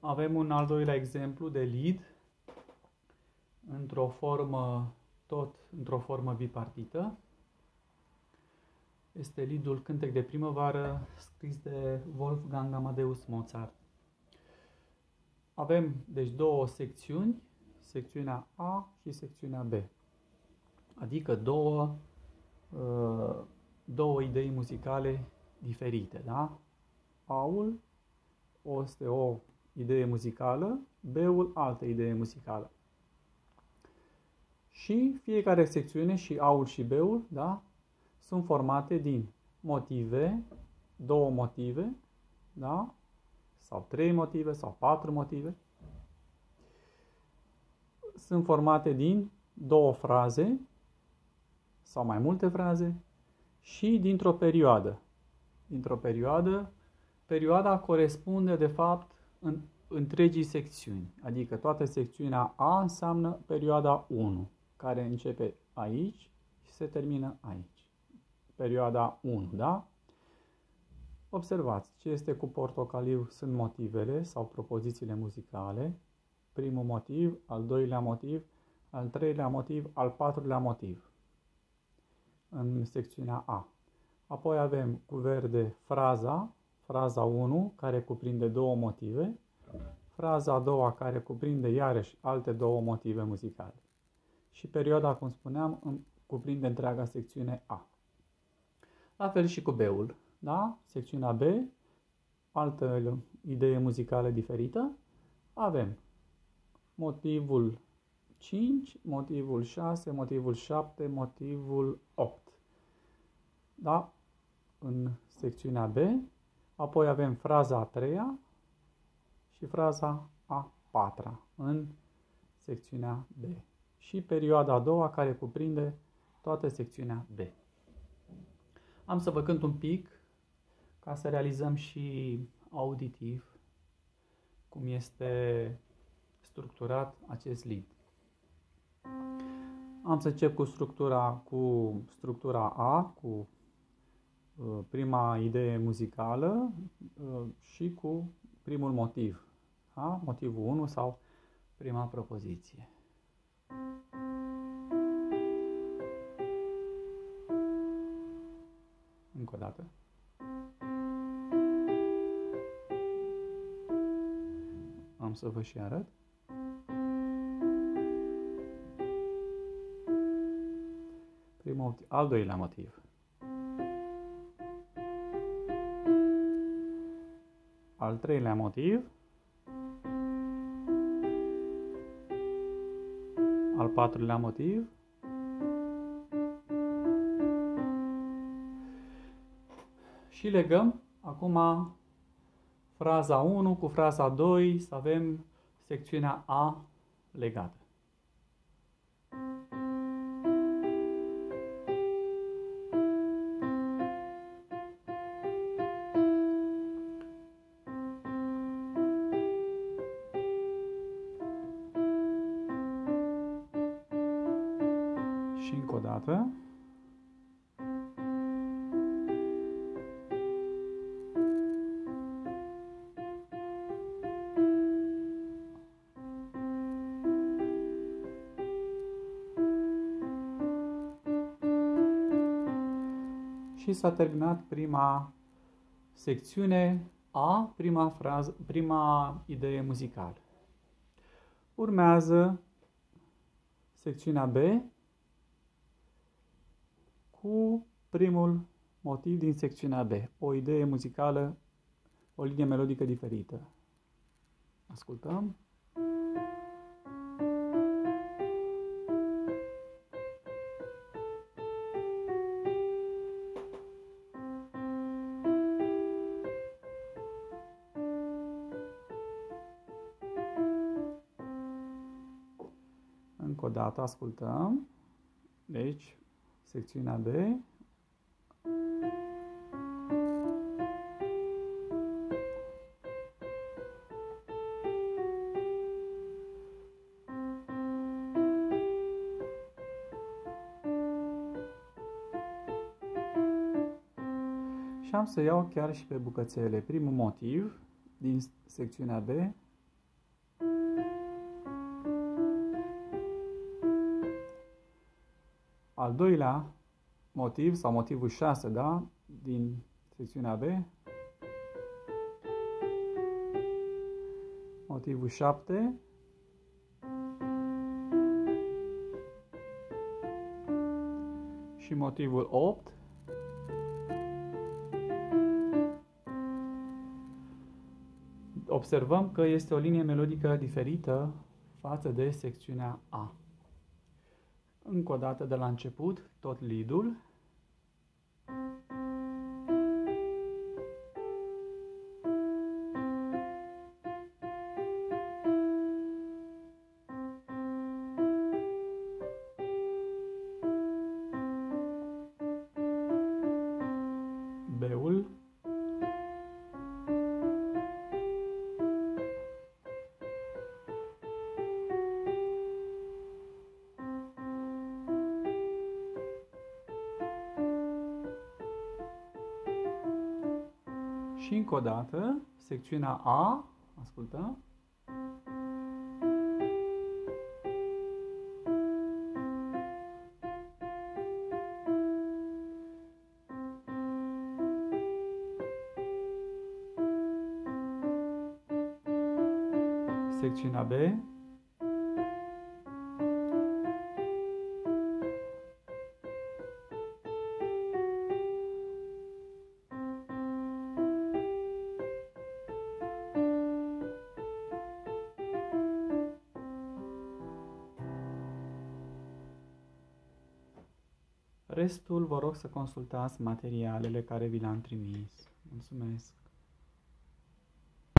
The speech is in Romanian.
Avem un al doilea exemplu de lead într-o formă, tot într-o formă bipartită. Este leadul Cântec de primăvară scris de Wolfgang Amadeus Mozart. Avem deci două secțiuni, secțiunea A și secțiunea B. Adică două, uh, două idei muzicale diferite, da? A-ul este o idee muzicală, B-ul altă idee muzicală. Și fiecare secțiune, și A-ul și B-ul, da, sunt formate din motive, două motive, da, sau trei motive, sau patru motive. Sunt formate din două fraze, sau mai multe fraze, și dintr-o perioadă. Dintr-o perioadă, perioada corespunde, de fapt, în întregii secțiuni. Adică toată secțiunea A înseamnă perioada 1, care începe aici și se termină aici. Perioada 1, da? Observați, ce este cu portocaliu sunt motivele sau propozițiile muzicale. Primul motiv, al doilea motiv, al treilea motiv, al patrulea motiv. În secțiunea A. Apoi avem cu verde fraza, fraza 1, care cuprinde două motive, fraza a doua care cuprinde iarăși alte două motive muzicale. Și perioada, cum spuneam, cuprinde întreaga secțiune A. La fel și cu B-ul, da? Secțiunea B, altă idee muzicală diferită. Avem motivul 5, motivul 6, motivul 7, motivul 8. Da? În secțiunea B. Apoi avem fraza a treia, și fraza a patra în secțiunea B. Și perioada a doua care cuprinde toată secțiunea B. Am să vă cânt un pic ca să realizăm și auditiv cum este structurat acest lead. Am să încep cu structura, cu structura A, cu uh, prima idee muzicală uh, și cu primul motiv da? Motivul 1 sau prima propoziție. Încă o dată. Am să vă și arăt. Primul, al doilea motiv. Al treilea motiv. Al patrulea motiv. Și legăm acum fraza 1 cu fraza 2 să avem secțiunea A legată. Dată. Și s-a terminat prima secțiune A, prima, frază, prima idee muzicală. Urmează secțiunea B, cu primul motiv din secțiunea B, o idee muzicală, o linie melodică diferită. Ascultăm. Încă o dată ascultăm. Deci, secțiunea B. Și am să iau chiar și pe bucățele. Primul motiv din secțiunea B, Al doilea motiv, sau motivul 6, da, din secțiunea B. Motivul 7. Și motivul 8. Observăm că este o linie melodică diferită față de secțiunea A. Încă o dată de la început, tot lidul. Și încă o dată, secțiunea A, ascultăm. Secțiunea B. Restul vă rog să consultați materialele care vi le-am trimis. Mulțumesc!